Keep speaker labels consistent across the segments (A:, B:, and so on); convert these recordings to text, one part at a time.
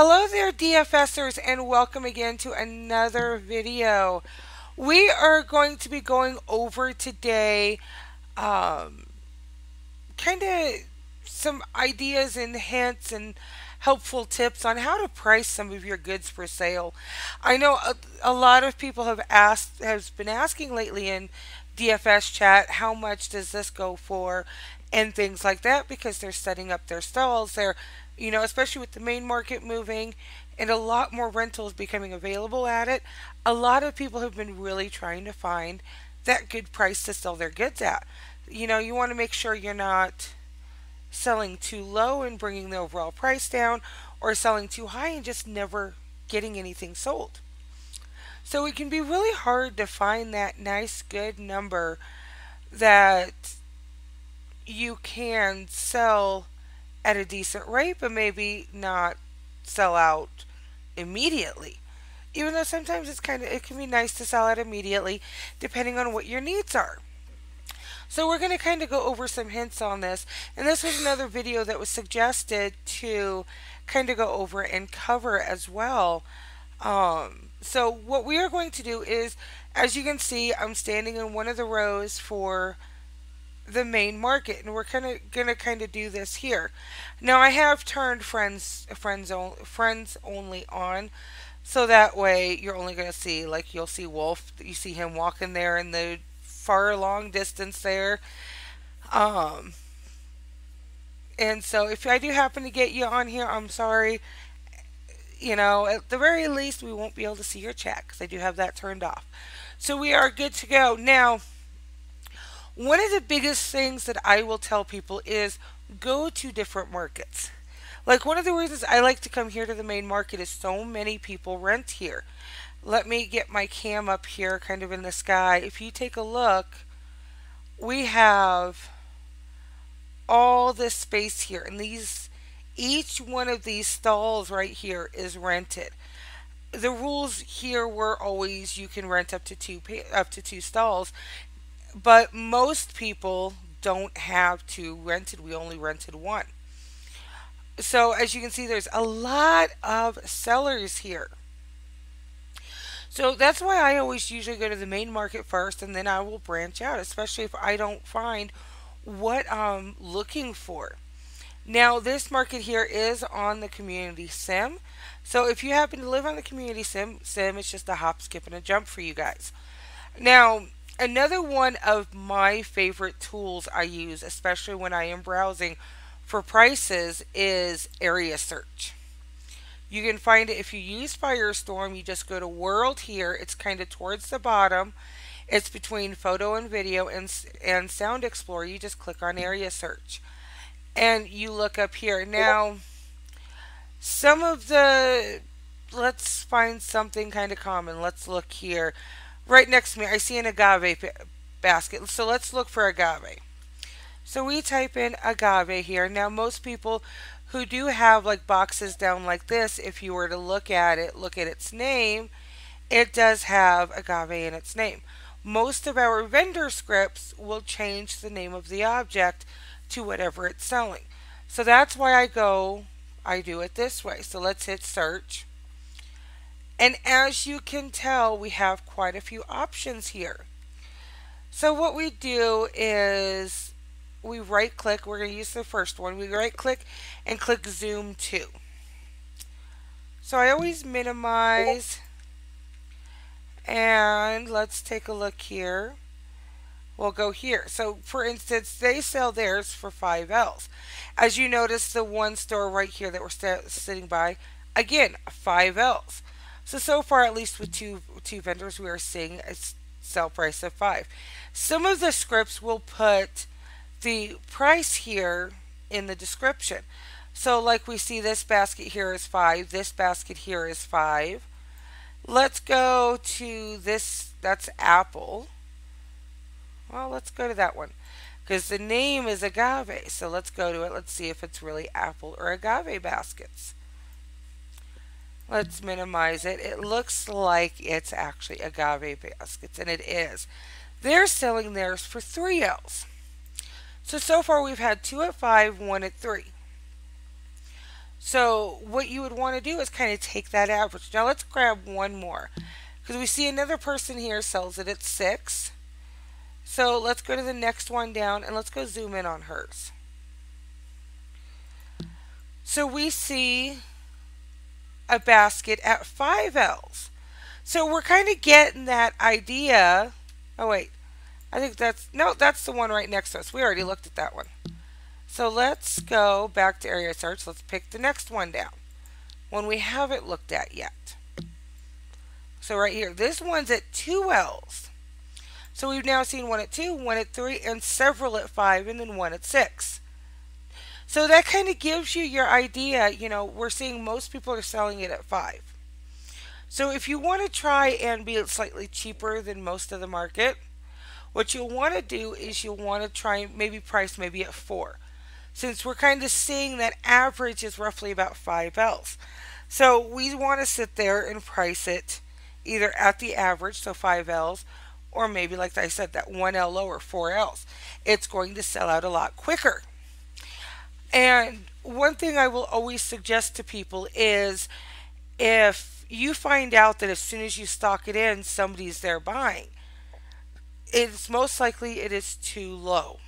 A: Hello there DFSers and welcome again to another video. We are going to be going over today um, kind of some ideas and hints and helpful tips on how to price some of your goods for sale. I know a, a lot of people have asked has been asking lately in DFS chat how much does this go for and things like that because they're setting up their stalls. They're you know, especially with the main market moving and a lot more rentals becoming available at it, a lot of people have been really trying to find that good price to sell their goods at. You know, you want to make sure you're not selling too low and bringing the overall price down or selling too high and just never getting anything sold. So it can be really hard to find that nice good number that you can sell at a decent rate, but maybe not sell out immediately. Even though sometimes it's kind of it can be nice to sell out immediately, depending on what your needs are. So we're going to kind of go over some hints on this, and this was another video that was suggested to kind of go over and cover as well. Um, so what we are going to do is, as you can see, I'm standing in one of the rows for the main market and we're kind of gonna kind of do this here. Now I have turned friends friends only friends only on so that way you're only gonna see like you'll see Wolf you see him walking there in the far long distance there. Um and so if I do happen to get you on here I'm sorry. You know at the very least we won't be able to see your chat because I do have that turned off. So we are good to go. Now one of the biggest things that I will tell people is go to different markets. Like one of the reasons I like to come here to the main market is so many people rent here. Let me get my cam up here kind of in the sky. If you take a look, we have all this space here and these each one of these stalls right here is rented. The rules here were always you can rent up to two up to two stalls but most people don't have two rented. We only rented one. So as you can see, there's a lot of sellers here. So that's why I always usually go to the main market first and then I will branch out, especially if I don't find what I'm looking for. Now, this market here is on the community sim. So if you happen to live on the community sim, sim, it's just a hop, skip, and a jump for you guys. Now, Another one of my favorite tools I use, especially when I am browsing for prices, is area search. You can find it if you use Firestorm. You just go to World here. It's kind of towards the bottom. It's between photo and video and, and Sound Explorer. You just click on area search and you look up here. Now, some of the, let's find something kind of common. Let's look here right next to me, I see an agave basket. So let's look for agave. So we type in agave here. Now most people who do have like boxes down like this, if you were to look at it, look at its name, it does have agave in its name. Most of our vendor scripts will change the name of the object to whatever it's selling. So that's why I go, I do it this way. So let's hit search. And as you can tell, we have quite a few options here. So what we do is we right click, we're going to use the first one, we right click and click zoom to. So I always minimize and let's take a look here. We'll go here. So for instance, they sell theirs for 5Ls. As you notice, the one store right here that we're sitting by, again, 5Ls. So, so far, at least with two, two vendors, we are seeing a sell price of 5. Some of the scripts will put the price here in the description. So like we see this basket here is 5, this basket here is 5. Let's go to this, that's apple. Well, let's go to that one because the name is agave. So let's go to it. Let's see if it's really apple or agave baskets. Let's minimize it. It looks like it's actually agave baskets, and it is. They're selling theirs for 3Ls. So, so far we've had two at 5, one at 3. So what you would want to do is kind of take that average. Now let's grab one more because we see another person here sells it at six. So let's go to the next one down and let's go zoom in on hers. So we see a basket at 5 L's. So we're kind of getting that idea. Oh, wait. I think that's, no, that's the one right next to us. We already looked at that one. So let's go back to area search. Let's pick the next one down. One we haven't looked at yet. So right here, this one's at 2 L's. So we've now seen one at 2, one at 3, and several at 5, and then one at 6. So that kind of gives you your idea. You know, we're seeing most people are selling it at 5. So if you want to try and be slightly cheaper than most of the market, what you'll want to do is you'll want to try maybe price maybe at 4 since we're kind of seeing that average is roughly about 5 L's. So we want to sit there and price it either at the average, so 5 L's, or maybe like I said, that 1 L lower, 4 L's. It's going to sell out a lot quicker. And one thing I will always suggest to people is if you find out that as soon as you stock it in, somebody's there buying, it's most likely it is too low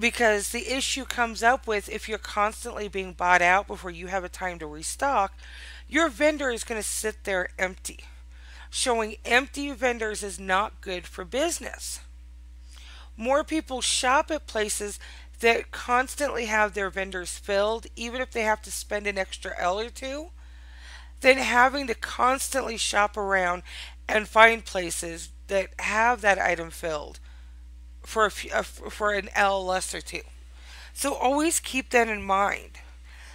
A: because the issue comes up with if you're constantly being bought out before you have a time to restock, your vendor is going to sit there empty. Showing empty vendors is not good for business. More people shop at places that constantly have their vendors filled, even if they have to spend an extra L or two, than having to constantly shop around and find places that have that item filled for a, few, uh, for an L less or two. So always keep that in mind.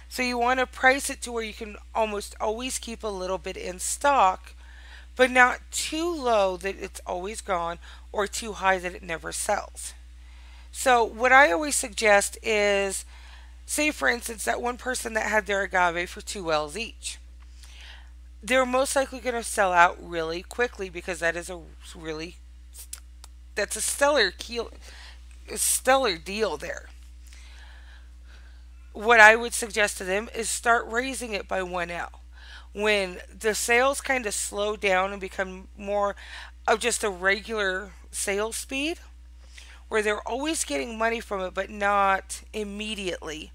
A: So you want to price it to where you can almost always keep a little bit in stock, but not too low that it's always gone or too high that it never sells. So what I always suggest is say for instance that one person that had their agave for 2 L's each. They're most likely going to sell out really quickly because that is a really that's a stellar keel, a stellar deal there. What I would suggest to them is start raising it by 1L. When the sales kind of slow down and become more of just a regular sales speed, where they're always getting money from it but not immediately,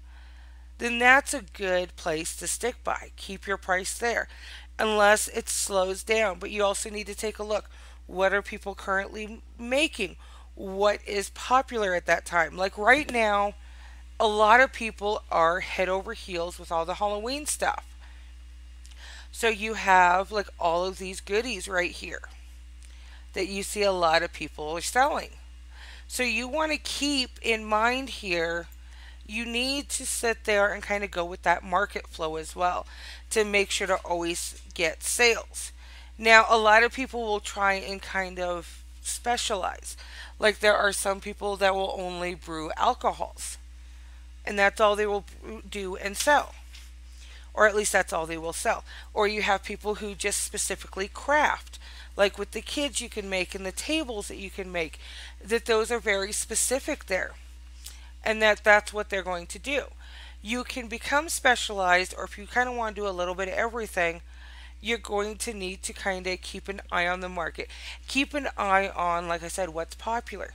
A: then that's a good place to stick by. Keep your price there unless it slows down. But you also need to take a look what are people currently making? What is popular at that time? Like right now, a lot of people are head over heels with all the Halloween stuff. So you have like all of these goodies right here that you see a lot of people are selling. So you want to keep in mind here, you need to sit there and kind of go with that market flow as well to make sure to always get sales. Now, a lot of people will try and kind of specialize. Like there are some people that will only brew alcohols, and that's all they will do and sell. Or at least that's all they will sell. Or you have people who just specifically craft. Like with the kids you can make and the tables that you can make, that those are very specific there. And that that's what they're going to do. You can become specialized, or if you kind of want to do a little bit of everything, you're going to need to kind of keep an eye on the market. Keep an eye on, like I said, what's popular.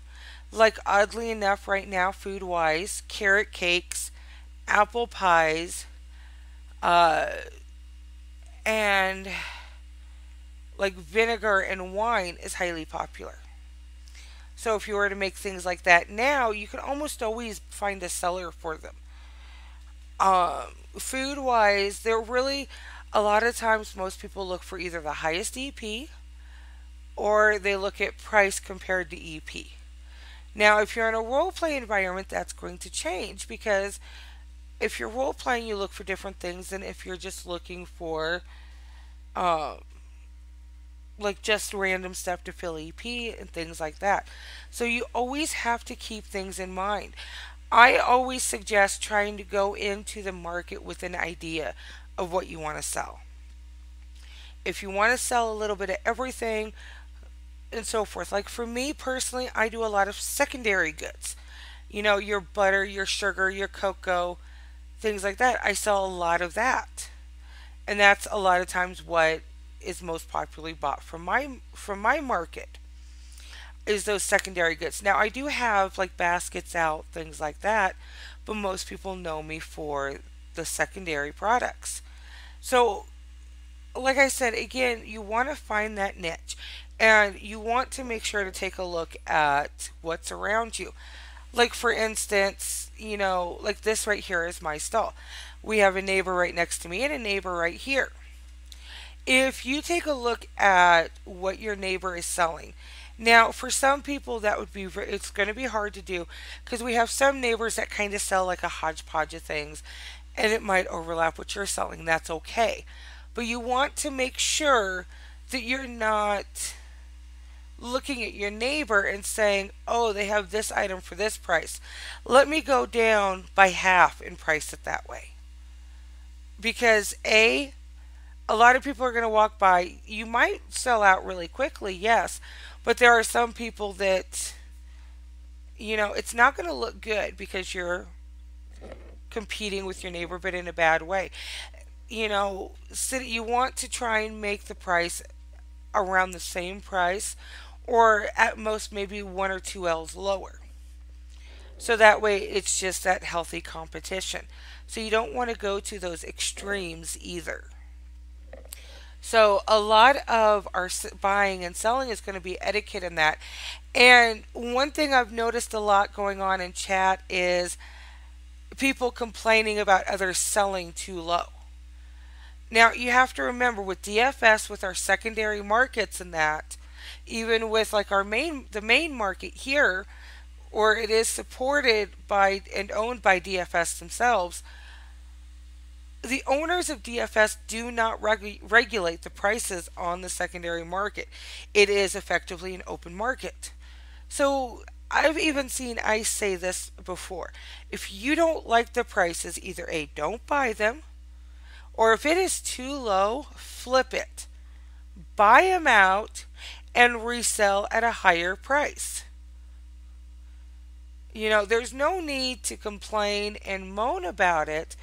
A: Like, oddly enough, right now, food wise, carrot cakes, apple pies, uh, and like vinegar and wine is highly popular. So if you were to make things like that now, you can almost always find a seller for them. Um, food wise, they're really a lot of times most people look for either the highest EP or they look at price compared to EP. Now, if you're in a role play environment, that's going to change because if you're role playing, you look for different things than if you're just looking for, um, like just random stuff to fill EP and things like that. So you always have to keep things in mind. I always suggest trying to go into the market with an idea of what you want to sell. If you want to sell a little bit of everything and so forth, like for me personally, I do a lot of secondary goods. You know, your butter, your sugar, your cocoa, things like that. I sell a lot of that. And that's a lot of times what is most popularly bought from my from my market is those secondary goods. Now I do have like baskets out, things like that, but most people know me for the secondary products. So like I said, again, you want to find that niche and you want to make sure to take a look at what's around you. Like, for instance, you know, like this right here is my stall. We have a neighbor right next to me and a neighbor right here. If you take a look at what your neighbor is selling, now for some people that would be it's going to be hard to do because we have some neighbors that kind of sell like a hodgepodge of things and it might overlap what you're selling. That's okay. But you want to make sure that you're not looking at your neighbor and saying, oh, they have this item for this price. Let me go down by half and price it that way. Because A, a lot of people are going to walk by. You might sell out really quickly, yes, but there are some people that, you know, it's not going to look good because you're competing with your neighbor, but in a bad way. You know, so you want to try and make the price around the same price or at most maybe one or two L's lower. So that way it's just that healthy competition. So you don't want to go to those extremes either. So a lot of our buying and selling is going to be etiquette in that. And one thing I've noticed a lot going on in chat is people complaining about others selling too low. Now you have to remember with DFS with our secondary markets and that even with like our main the main market here or it is supported by and owned by DFS themselves the owners of DFS do not regu- regulate the prices on the secondary market. It is effectively an open market. So I've even seen I say this before. If you don't like the prices, either A, don't buy them, or if it is too low, flip it. Buy them out and resell at a higher price. You know, there's no need to complain and moan about it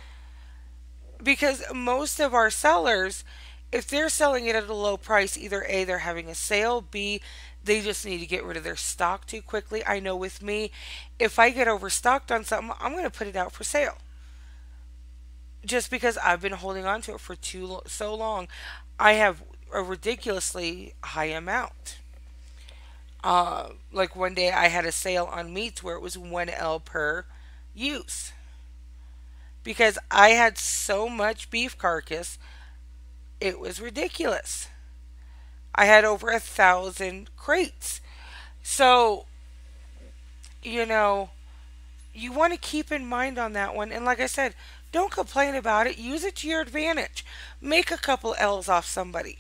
A: because most of our sellers, if they're selling it at a low price, either A, they're having a sale, B, they just need to get rid of their stock too quickly. I know with me, if I get overstocked on something, I'm going to put it out for sale. Just because I've been holding on to it for too so long, I have a ridiculously high amount. Uh, like one day I had a sale on meats where it was 1L per use. Because I had so much beef carcass, it was ridiculous. I had over a thousand crates. So, you know, you want to keep in mind on that one. And like I said, don't complain about it. Use it to your advantage. Make a couple L's off somebody.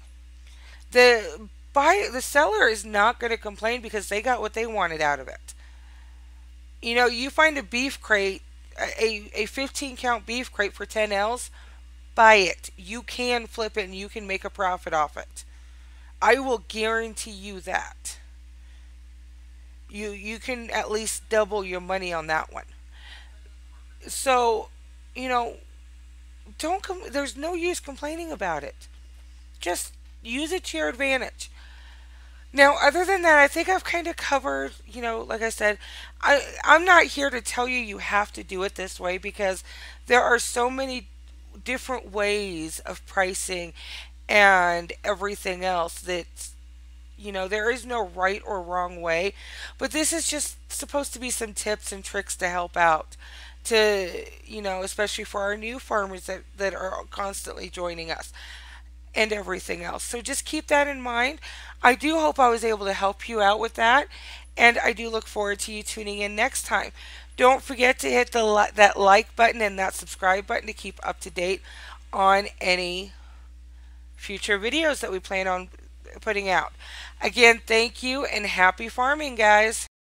A: The buy the seller is not going to complain because they got what they wanted out of it. You know, you find a beef crate, a, a 15 count beef crate for 10 L's, buy it. You can flip it and you can make a profit off it. I will guarantee you that. You you can at least double your money on that one. So, you know, don't come there's no use complaining about it. Just use it to your advantage. Now, other than that, I think I've kind of covered, you know, like I said, I I'm not here to tell you you have to do it this way because there are so many different ways of pricing and everything else that you know, there is no right or wrong way, but this is just supposed to be some tips and tricks to help out to, you know, especially for our new farmers that that are constantly joining us and everything else. So just keep that in mind. I do hope I was able to help you out with that, and I do look forward to you tuning in next time. Don't forget to hit the that like button and that subscribe button to keep up to date on any future videos that we plan on putting out. Again, thank you and happy farming, guys.